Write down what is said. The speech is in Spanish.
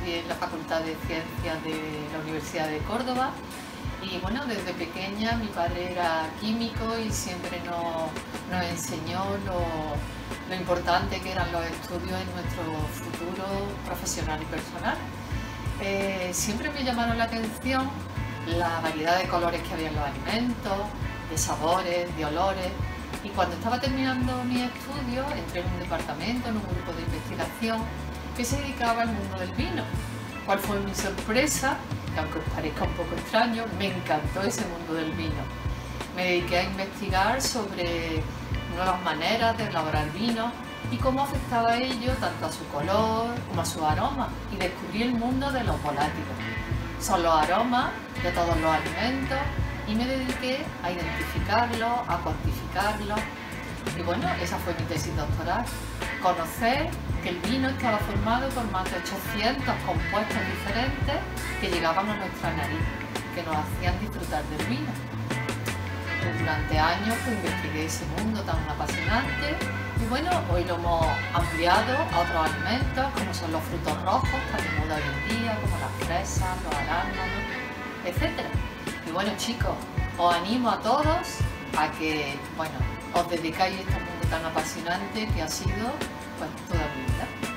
de la Universidad de Córdoba y bueno, desde pequeña mi padre era químico y siempre nos, enseñó lo, importante que eran los estudios en nuestro futuro profesional y personal. Eh, siempre me llamaron la atención la variedad de colores que había en los alimentos, de sabores, de olores. Y cuando estaba terminando mi estudio, entré en un departamento, en un grupo de investigación que se dedicaba al mundo del vino. ¿Cuál fue mi sorpresa? Que aunque os parezca un poco extraño, me encantó ese mundo del vino. Me dediqué a investigar sobre nuevas maneras de elaborar vino y cómo afectaba ello tanto a su color como a su aroma y descubrí el mundo de los volátiles. Son los aromas de todos los alimentos y me dediqué a identificarlos, a cuantificarlos y bueno, esa fue mi tesis doctoral, conocer que el vino estaba formado por más de 800 compuestos diferentes que llegaban a nuestra nariz, que nos hacían disfrutar del vino. Durante años pues, investigué ese mundo tan apasionante y bueno, hoy lo hemos ampliado a otros alimentos como son los frutos rojos, tan de moda hoy en día, como las fresas, los arándanos, etc. Y bueno chicos, os animo a todos a que, bueno, os dedicáis a este mundo tan apasionante que ha sido pues, toda mi vida.